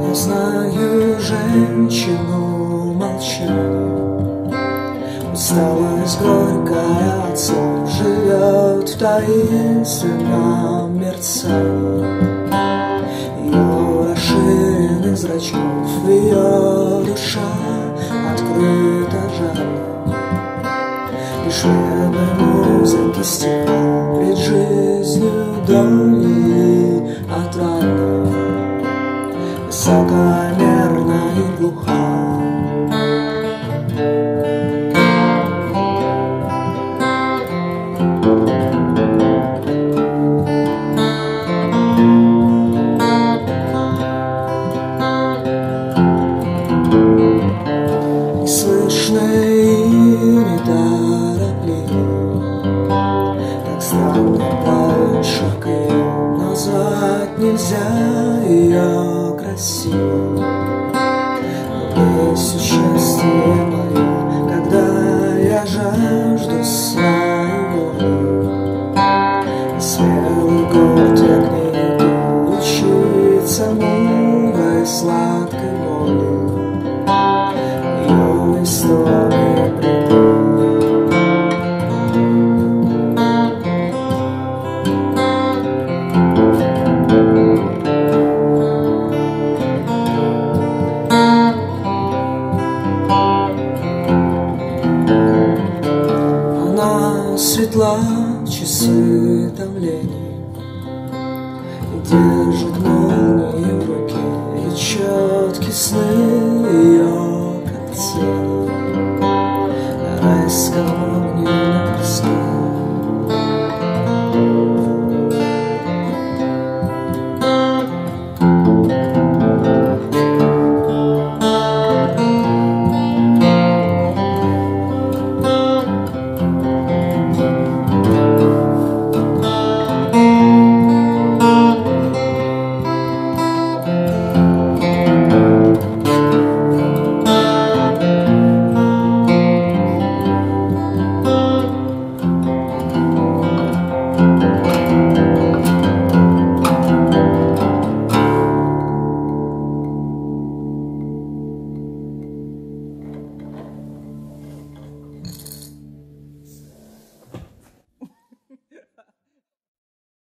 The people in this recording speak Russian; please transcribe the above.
Я знаю женщину, молчу Усталость горькая от слов Живет в таинственном мерцании Ее расширенных зрачков Ее душа открыта жара Лишь музыки стихал Пред жизнью долей sucker нельзя ее красивой Но участие мое, когда я жажду своего. Смелый горд я к ней учиться мудрой сладкой воли ее история светла часы И держит молнии в руке И четки сны